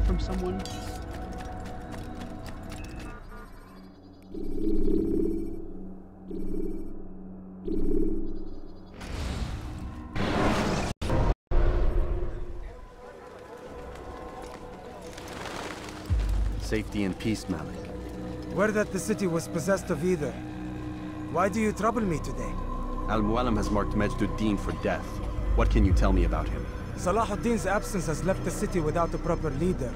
Is from someone? Safety and peace, Malik. Where that the city was possessed of either. Why do you trouble me today? Al-Mualim has marked Majd Addin for death. What can you tell me about him? Salahuddin's absence has left the city without a proper leader,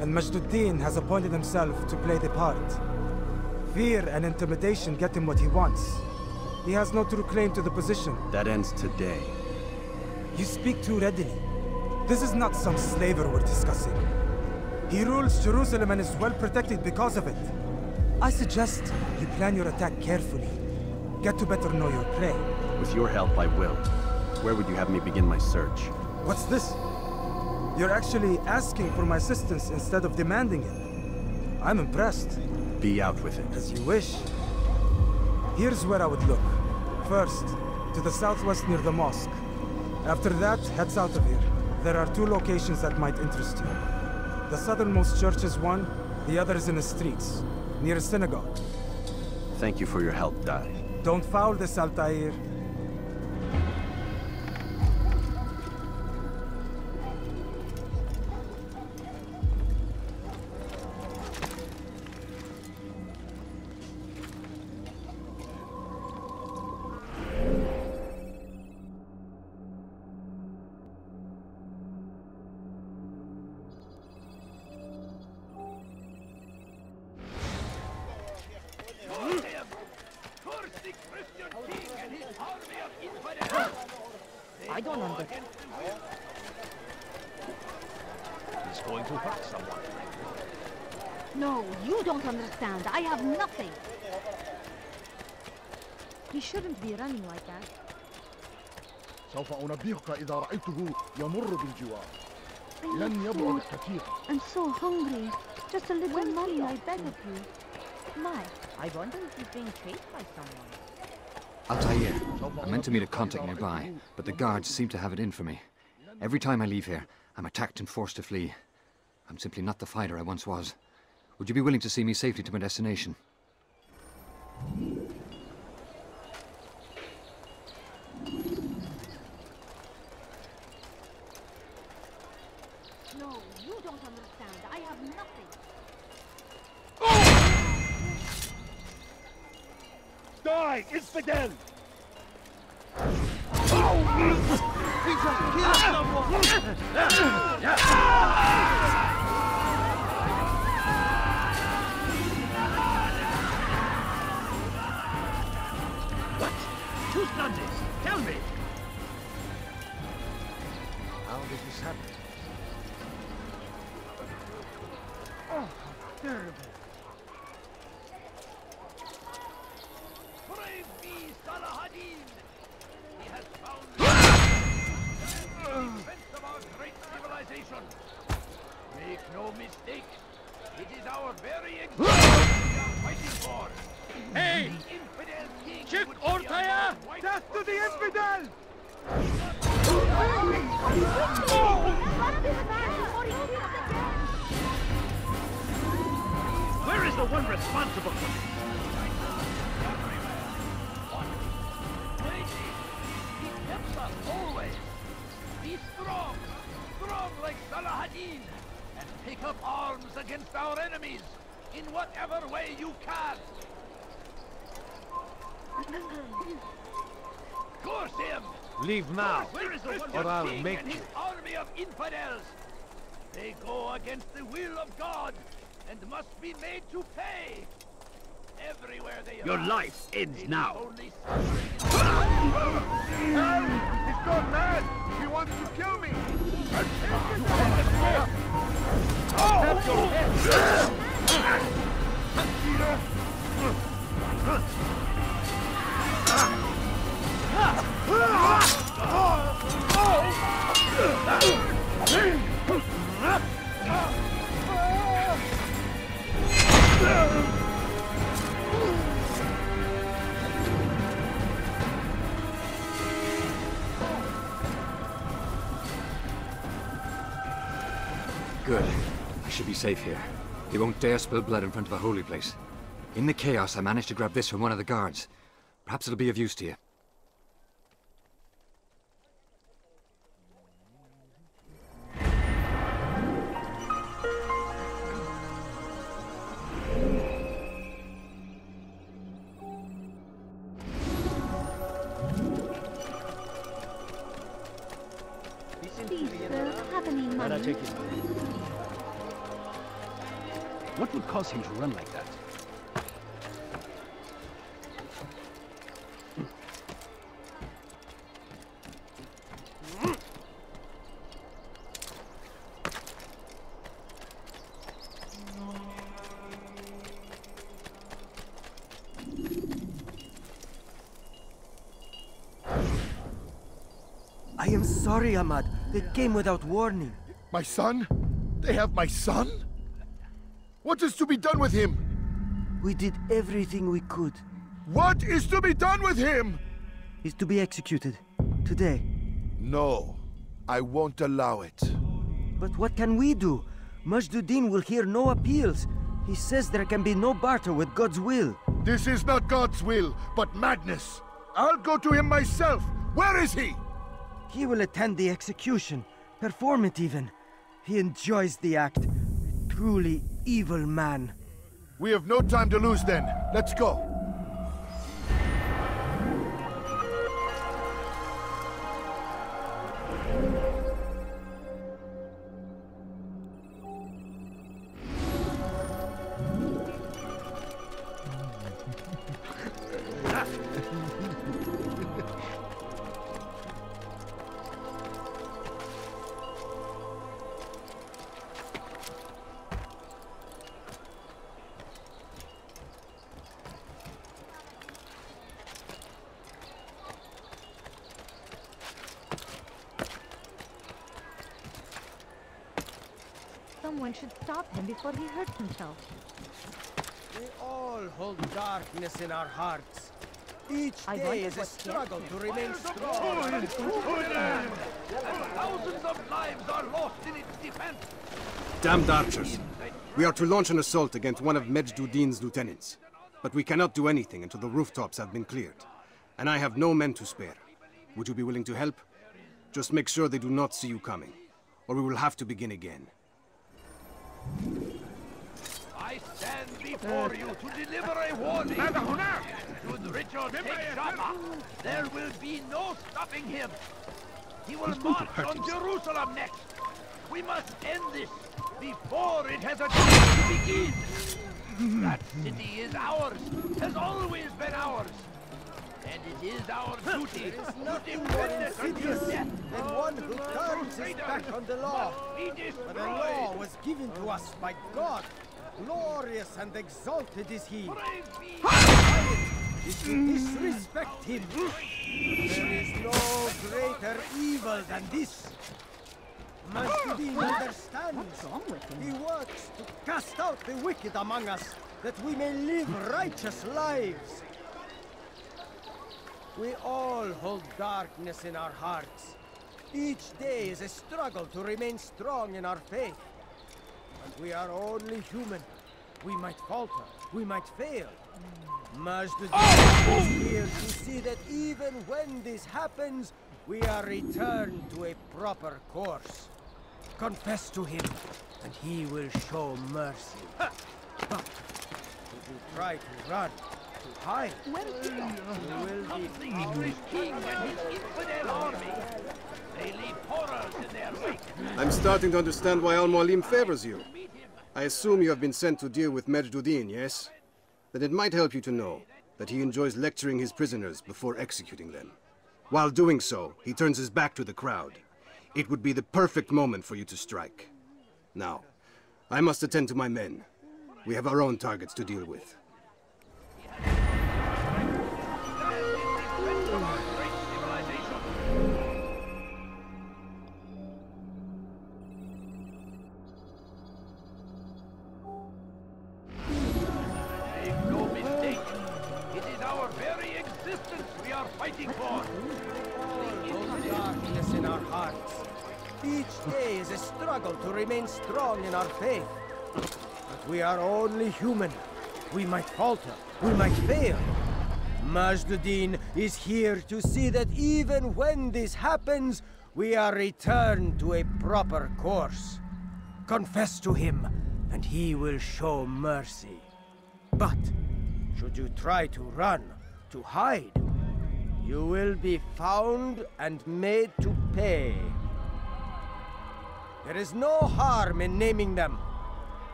and Majd Addin has appointed himself to play the part. Fear and intimidation get him what he wants. He has no true claim to the position. That ends today. You speak too readily. This is not some slaver we're discussing. He rules Jerusalem and is well protected because of it. I suggest you plan your attack carefully. Get to better know your prey. With your help, I will. Where would you have me begin my search? What's this? You're actually asking for my assistance instead of demanding it. I'm impressed. Be out with it. As you wish. Here's where I would look. First, to the southwest near the mosque. After that, head south of here. There are two locations that might interest you. The southernmost church is one, the other is in the streets, near a synagogue. Thank you for your help, Dai. Don't foul this, Altair. No, you don't understand. I have nothing. He shouldn't be running like that. سوف أنبهك إذا رأيته يمر بالجوار I لن need يبعد food. كثيرا I'm so hungry. Just a little money, I beg of you. My, I wonder if he's being chased by someone. Altair, I meant to meet a contact nearby, but the guards seem to have it in for me. Every time I leave here, I'm attacked and forced to flee. I'm simply not the fighter I once was. Would you be willing to see me safely to my destination? No, you don't understand. I have nothing. Die, infidel! What? Done this? Tell me! How did this happen? Oh, terrible! Brave me, Salahadin! He has found the defense of our great civilization. Make no mistake, it is our very existence we are fighting for. Hey! Infidel king Çık ortaya! Death to the infidel! Where is the one responsible for this? Lady, he helps us always. Be strong, strong like Salahadin, and take up arms against our enemies in whatever way you can. Curse him! Leave now, Where is the or wonder I'll king make his you. army of infidels? They go against the will of God and must be made to pay. Everywhere they Your arrive, life ends it is now. Safe here. They won't dare spill blood in front of a holy place. In the chaos, I managed to grab this from one of the guards. Perhaps it'll be of use to you. Cause him to run like that? I am sorry, Ahmad. They came without warning. My son? They have my son? What is to be done with him? We did everything we could. What is to be done with him? He's to be executed. Today. No, I won't allow it. But what can we do? Majd Addin will hear no appeals. He says there can be no barter with God's will. This is not God's will, but madness. I'll go to him myself. Where is he? He will attend the execution. Perform it even. He enjoys the act. Truly evil man. We have no time to lose then. Let's go. Someone should stop him before he hurts himself. We all hold darkness in our hearts. Each I day is a struggle to remain strong. Thousands of lives are lost in its defense. Damned archers. We are to launch an assault against one of Majd Addin's lieutenants. But we cannot do anything until the rooftops have been cleared. And I have no men to spare. Would you be willing to help? Just make sure they do not see you coming. Or we will have to begin again. I stand before you to deliver a warning. Should Richard take Jaffa, there will be no stopping him. He will march on Jerusalem next. We must end this before it has a chance to begin. That city is ours, has always been ours. And it is our duty to defend it until death. And one who turns his back on the law. Be For the law was given to us by God. Glorious and exalted is he. Praise be Pilate is to disrespect him. There is no greater evil than this. Majd Addin understands. What's wrong with him? He works to cast out the wicked among us, that we may live righteous lives. We all hold darkness in our hearts. Each day is a struggle to remain strong in our faith. And we are only human. We might falter, we might fail. Majd Addin is here to see that even when this happens, we are returned to a proper course. Confess to him, and he will show mercy. But if you try to run, to hide, Where is he will be the English king and his infidel army. They leave horrors in their wake. I'm starting to understand why Al Mualim favors you. I assume you have been sent to deal with Majd Addin, yes? Then it might help you to know that he enjoys lecturing his prisoners before executing them. While doing so, he turns his back to the crowd. It would be the perfect moment for you to strike. Now, I must attend to my men. We have our own targets to deal with. Struggle to remain strong in our faith. But we are only human. We might falter. We might fail. Majd Addin is here to see that even when this happens, we are returned to a proper course. Confess to him, and he will show mercy. But, should you try to run, to hide, you will be found and made to pay. There is no harm in naming them.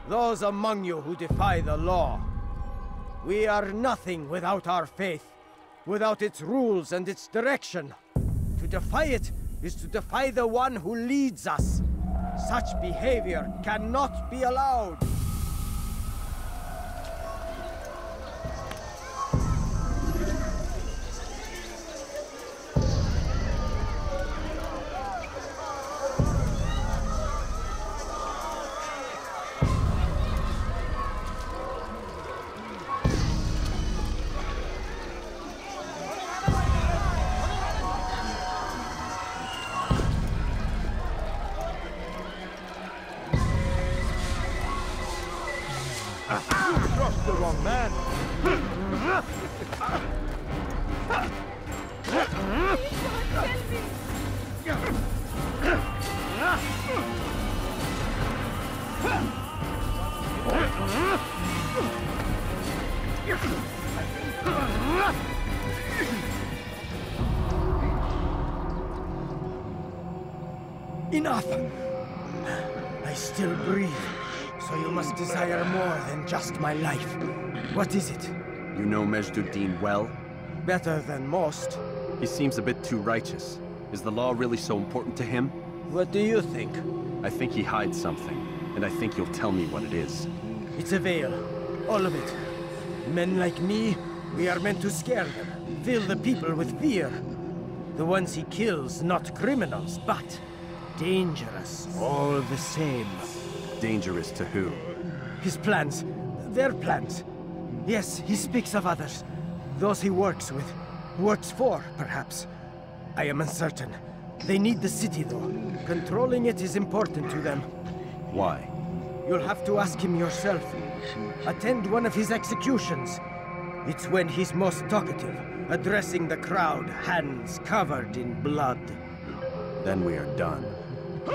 Those among you who defy the law. We are nothing without our faith, without its rules and its direction. To defy it is to defy the one who leads us. Such behavior cannot be allowed. Enough! I still breathe, so you must desire more than just my life. What is it? You know Majd Addin well? Better than most. He seems a bit too righteous. Is the law really so important to him? What do you think? I think he hides something, and I think you'll tell me what it is. It's a veil. All of it. Men like me, we are meant to scare them, fill the people with fear. The ones he kills, not criminals, but dangerous all the same. Dangerous to who? His plans, their plans. Yes, he speaks of others. Those he works with, works for, perhaps. I am uncertain. They need the city, though. Controlling it is important to them. Why? You'll have to ask him yourself. Attend one of his executions. It's when he's most talkative, addressing the crowd, hands covered in blood. Then we are done. How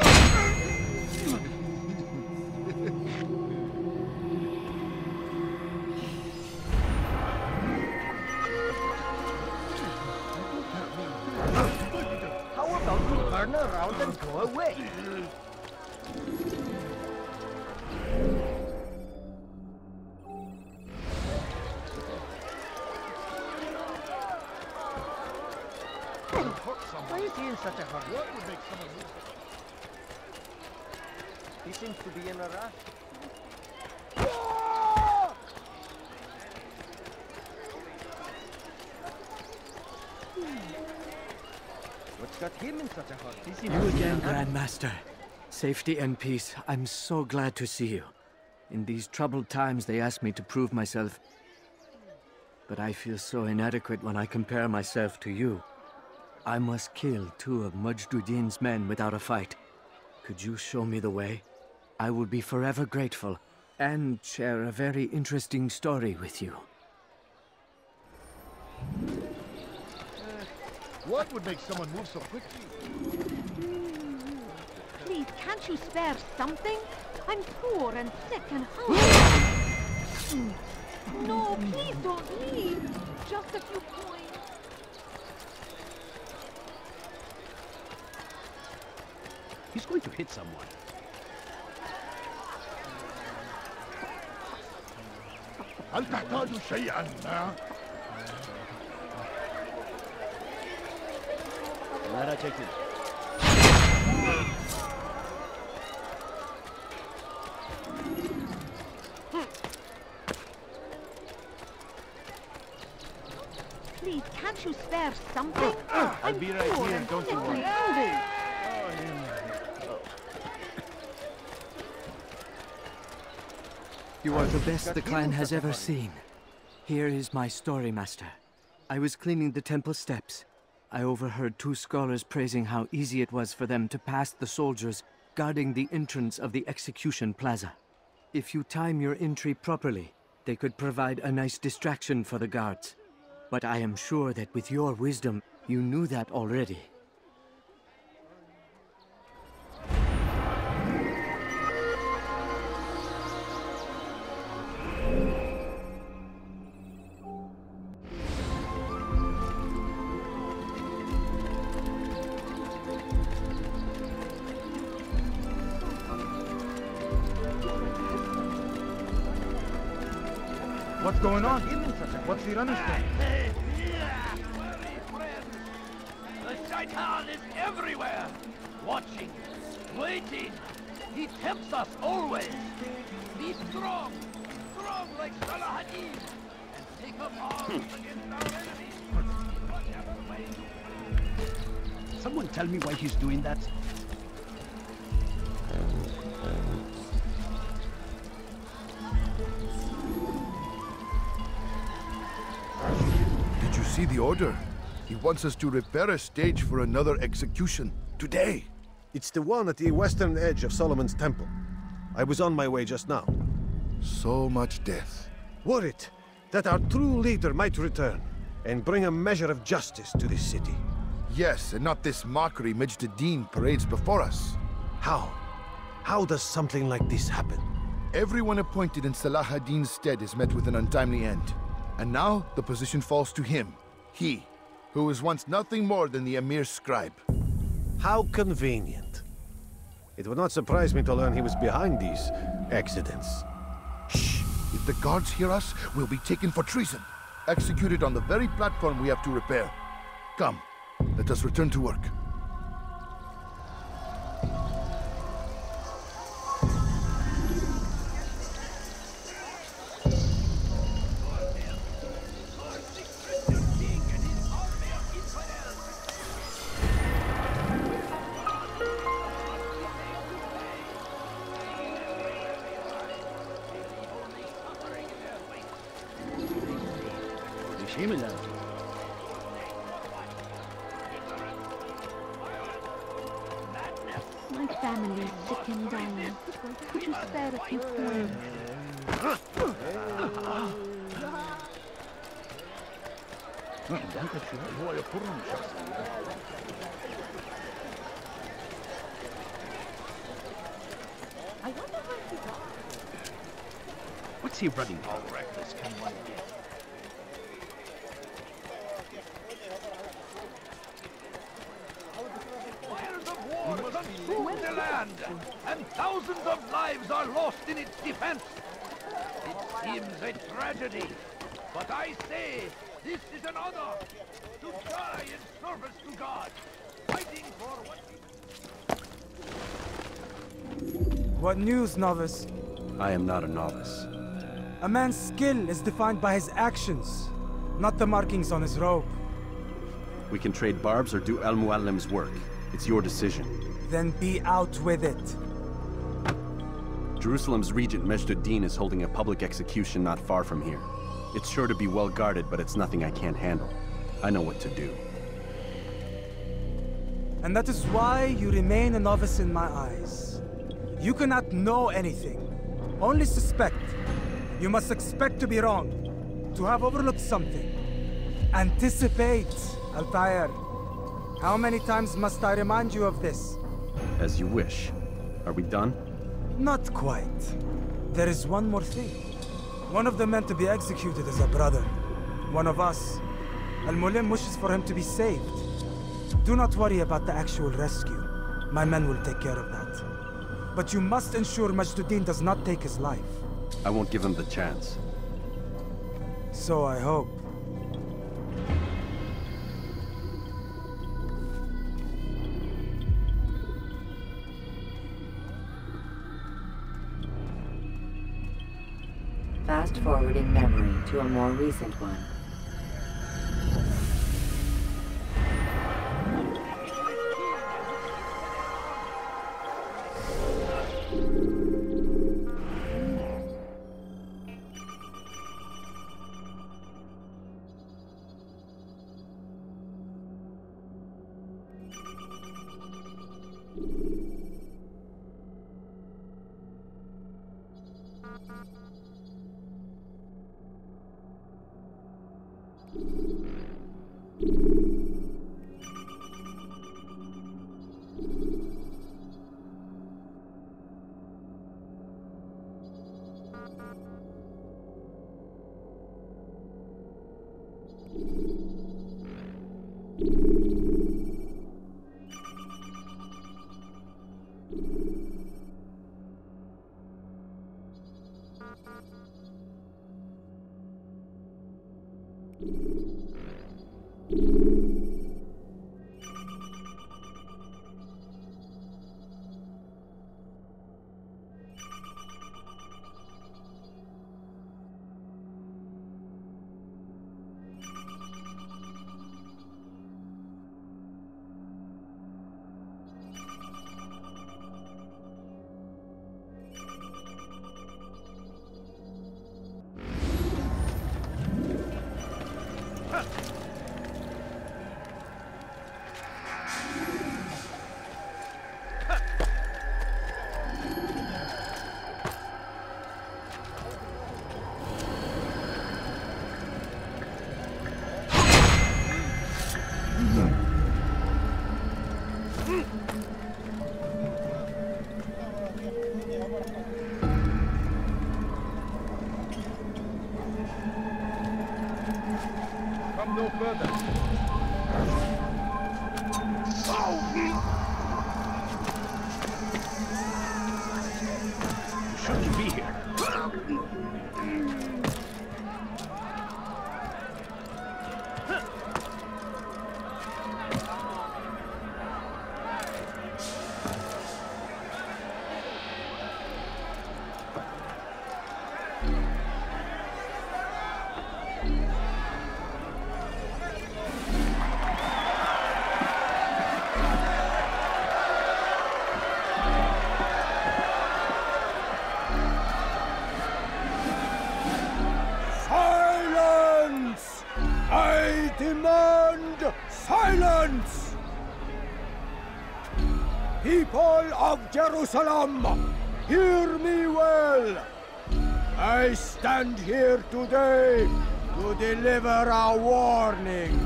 about you turn around and go away? Why is he in such a hurry? What would make someone He seems to be in a rush. What's got him in such a hurry? You again, Grandmaster. Safety and peace. I'm so glad to see you. In these troubled times, they ask me to prove myself. But I feel so inadequate when I compare myself to you. I must kill two of Majd Addin's men without a fight. Could you show me the way? I will be forever grateful, and share a very interesting story with you. What would make someone move so quickly? Please, can't you spare something? I'm poor and sick and hungry. no, please don't leave. Just a few coins. He's going to hit someone. هل تحتاج شيئا ما؟ Lara çekil. Please, can't you spare something? I'll be right here, don't you worry. You are the best the clan has ever seen. Here is my story, Master. I was cleaning the temple steps. I overheard two scholars praising how easy it was for them to pass the soldiers guarding the entrance of the execution plaza. If you time your entry properly, they could provide a nice distraction for the guards. But I am sure that with your wisdom, you knew that already. Going on? What's the running The Shaitan is everywhere! Watching, waiting. He tempts us always. Be strong, strong like Salah ad-Din, and take up arms hmm. against our enemies. Whatever way Someone tell me why he's doing that? See the order? He wants us to repair a stage for another execution. Today. It's the one at the western edge of Solomon's Temple. I was on my way just now. So much death. Worried that our true leader might return and bring a measure of justice to this city. Yes, and not this mockery Majd parades before us. How? How does something like this happen? Everyone appointed in Salah ad-Din's stead is met with an untimely end. And now the position falls to him. He, who was once nothing more than the Emir's scribe. How convenient. It would not surprise me to learn he was behind these accidents. Shh! If the guards hear us, we'll be taken for treason. Executed on the very platform we have to repair. Come, let us return to work. Shimela. My family is sick and dying. Could you spare a few coins? I wonder where he got. What's he running? How reckless can one get? Fires of war consume the land, and thousands of lives are lost in its defense. It seems a tragedy, but I say this is an honor to die in service to God, fighting for what What news, novice? I am not a novice. A man's skill is defined by his actions, not the markings on his robe. We can trade barbs or do Al Mualim's work. It's your decision. Then be out with it. Jerusalem's regent Majd is holding a public execution not far from here. It's sure to be well guarded, but it's nothing I can't handle. I know what to do. And that is why you remain a novice in my eyes. You cannot know anything, only suspect. You must expect to be wrong, to have overlooked something. Anticipate, Altair. How many times must I remind you of this? As you wish. Are we done? Not quite. There is one more thing. One of the men to be executed is a brother. One of us. Al-Mualim wishes for him to be saved. Do not worry about the actual rescue. My men will take care of that. But you must ensure Majd Addin does not take his life. I won't give him the chance. So I hope. To a more recent one. Stand here today to deliver a warning.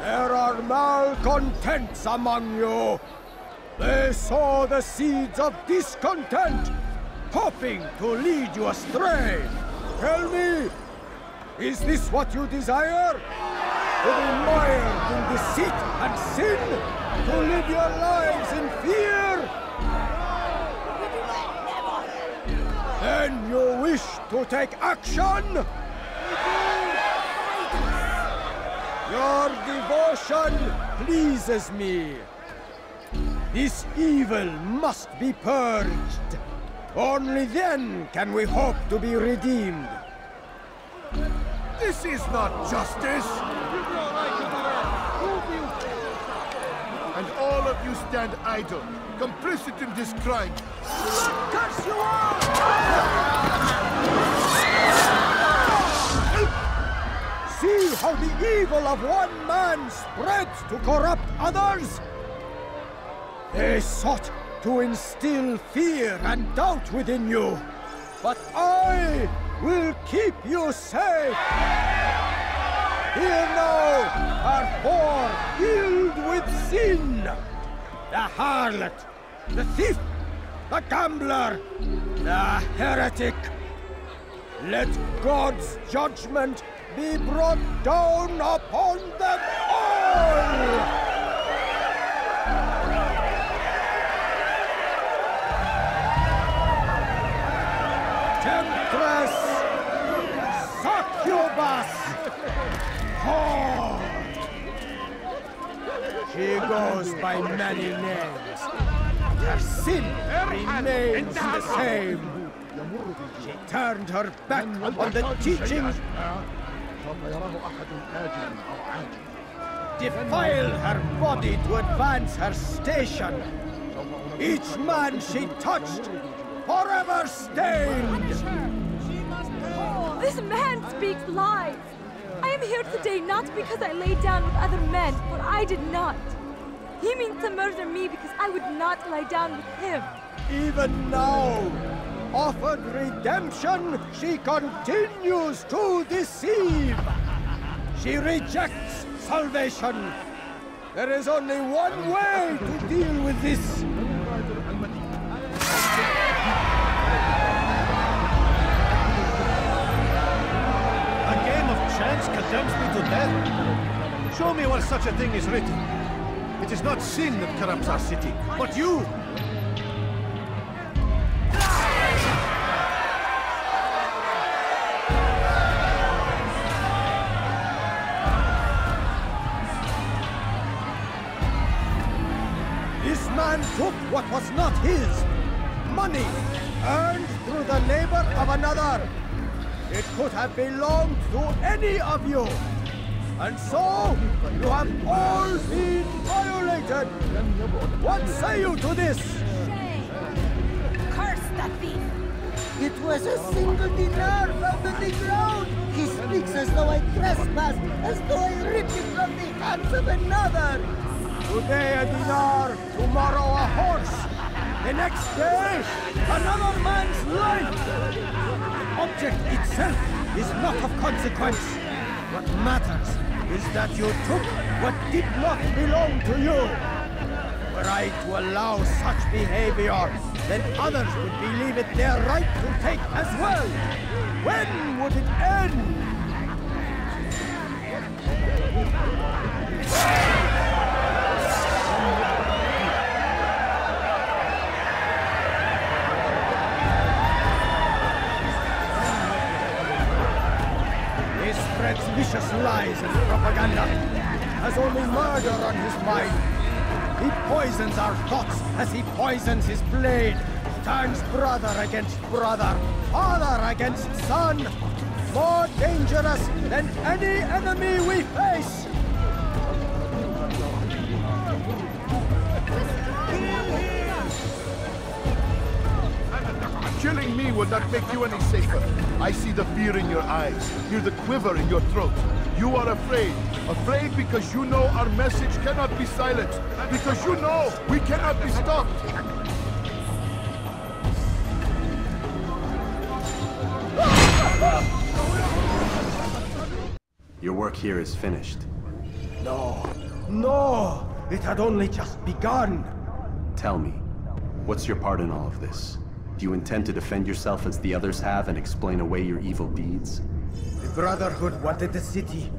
There are malcontents among you. They sow the seeds of discontent, hoping to lead you astray. Tell me, is this what you desire? To be mired in deceit and sin? To live your lives in fear? To take action? Your devotion pleases me. This evil must be purged. Only then can we hope to be redeemed. This is not justice! And all of you stand idle, complicit in this crime. Curse you all! See how the evil of one man spreads to corrupt others? They sought to instill fear and doubt within you. But I will keep you safe. Here now are four filled with sin. The harlot, the thief, the gambler, the heretic. Let God's judgment be brought down upon them all! Temptress! Succubus! Whore! She goes by many names. Her sin remains the same. She turned her back on the teachings, defiled her body to advance her station. Each man she touched, forever stained. This man speaks lies. I am here today not because I lay down with other men, for I did not. He means to murder me because I would not lie down with him. Even now, offered redemption, she continues to deceive. She rejects salvation. There is only one way to deal with this. A game of chance condemns me to death. Show me where such a thing is written. It is not sin that corrupts our city, but you. Took what was not his. Money, earned through the labor of another. It could have belonged to any of you. And so, you have all been violated. What say you to this? Curse the thief! It was a single dinar found on the ground. He speaks as though I trespassed, as though I ripped it from the hands of another. Today a dinar, tomorrow a horse. The next day, another man's life. Object itself is not of consequence. What matters is that you took what did not belong to you. Were I to allow such behavior, then others would believe it their right to take as well. When would it end? Vicious lies and propaganda. Has only murder on his mind. He poisons our thoughts as he poisons his blade. Turns brother against brother, father against son. More dangerous than any enemy we face. Killing me would not make you any safer. I see the fear in your eyes, hear the quiver in your throat. You are afraid. Afraid because you know our message cannot be silenced. Because you know we cannot be stopped. Your work here is finished. No, no! It had only just begun. Tell me, what's your part in all of this? You intend to defend yourself as the others have and explain away your evil deeds? The Brotherhood wanted the city.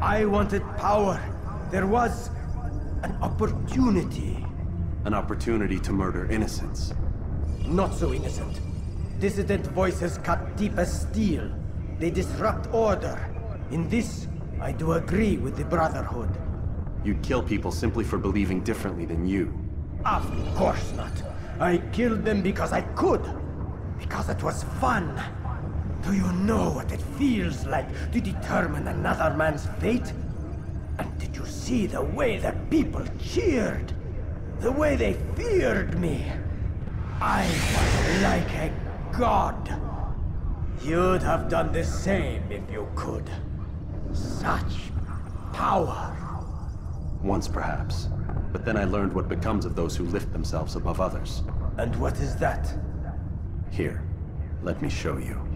I wanted power. There was an opportunity. An opportunity to murder innocents. Not so innocent. Dissident voices cut deep as steel. They disrupt order. In this, I do agree with the Brotherhood. You'd kill people simply for believing differently than you. Of course not. I killed them because I could. Because it was fun. Do you know what it feels like to determine another man's fate? And did you see the way the people cheered? The way they feared me? I was like a god. You'd have done the same if you could. Such power. Once perhaps. But then I learned what becomes of those who lift themselves above others. And what is that? Here, let me show you.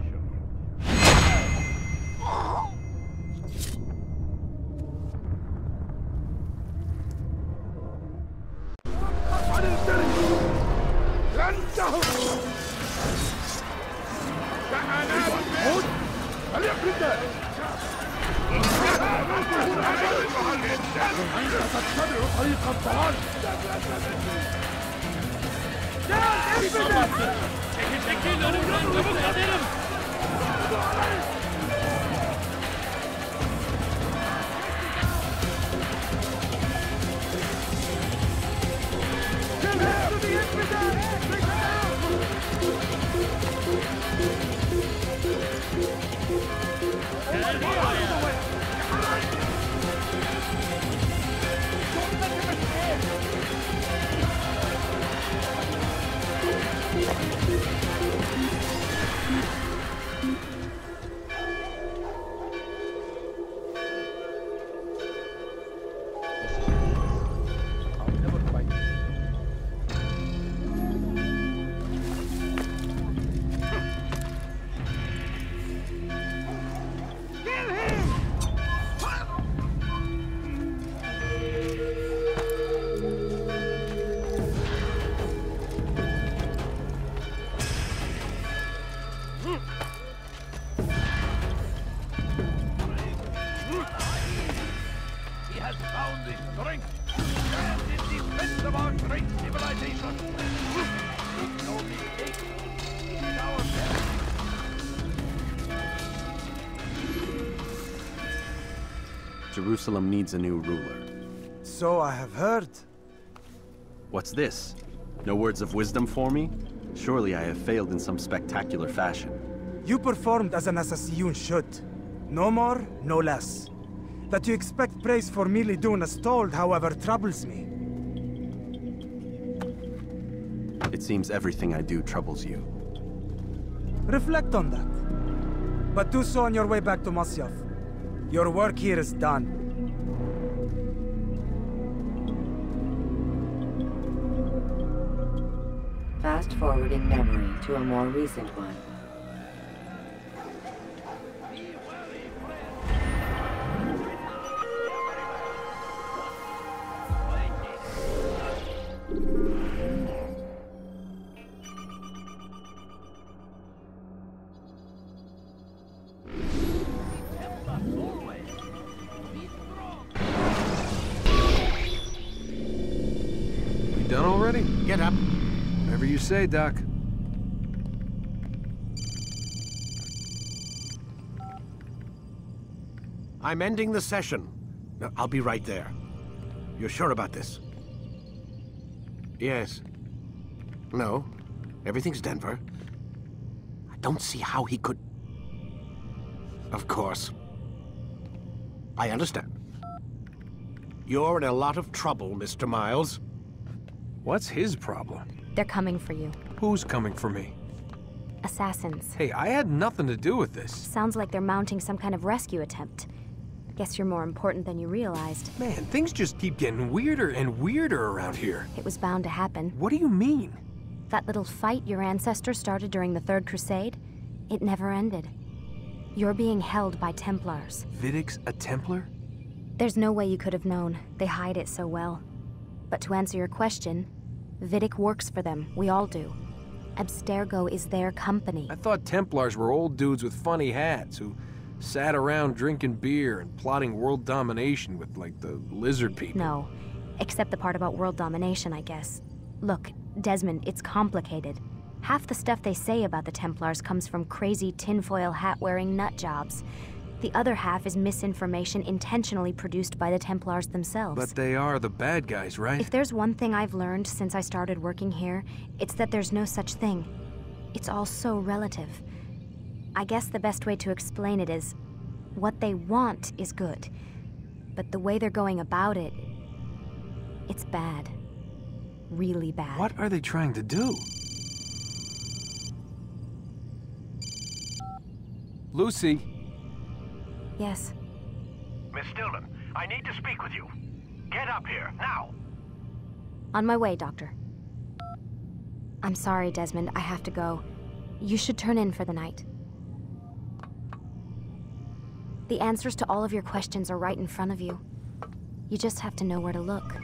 أنت تتبع طريق الضلال Get out of the way! He has found the strength stand in defense of our great civilization. Make no mistake, it is our best. Jerusalem needs a new ruler. So I have heard. What's this? No words of wisdom for me? Surely I have failed in some spectacular fashion. You performed as an assassin should. No more, no less. That you expect praise for merely doing as told, however, troubles me. It seems everything I do troubles you. Reflect on that. But do so on your way back to Masyaf. Your work here is done. Fast forwarding memory to a more recent one. Get up. Whatever you say, Doc. I'm ending the session. No, I'll be right there. You're sure about this? Yes. No. Everything's Denver. I don't see how he could... Of course. I understand. You're in a lot of trouble, Mr. Miles. What's his problem? They're coming for you. Who's coming for me? Assassins. Hey, I had nothing to do with this. Sounds like they're mounting some kind of rescue attempt. Guess you're more important than you realized. Man, things just keep getting weirder and weirder around here. It was bound to happen. What do you mean? That little fight your ancestors started during the Third Crusade, it never ended. You're being held by Templars. Vidic's a Templar? There's no way you could have known. They hide it so well. But to answer your question, Vidic works for them. We all do. Abstergo is their company. I thought Templars were old dudes with funny hats who sat around drinking beer and plotting world domination with, like, the lizard people. No. Except the part about world domination, I guess. Look, Desmond, it's complicated. Half the stuff they say about the Templars comes from crazy tinfoil hat-wearing nut jobs. The other half is misinformation intentionally produced by the Templars themselves. But they are the bad guys, right? If there's one thing I've learned since I started working here, it's that there's no such thing. It's all so relative. I guess the best way to explain it is what they want is good, but the way they're going about it, it's bad. Really bad. What are they trying to do? Lucy. Yes. Miss Stillman, I need to speak with you. Get up here, now! On my way, Doctor. I'm sorry, Desmond. I have to go. You should turn in for the night. The answers to all of your questions are right in front of you. You just have to know where to look.